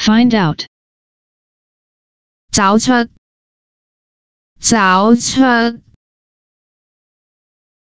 Find out. 找出找出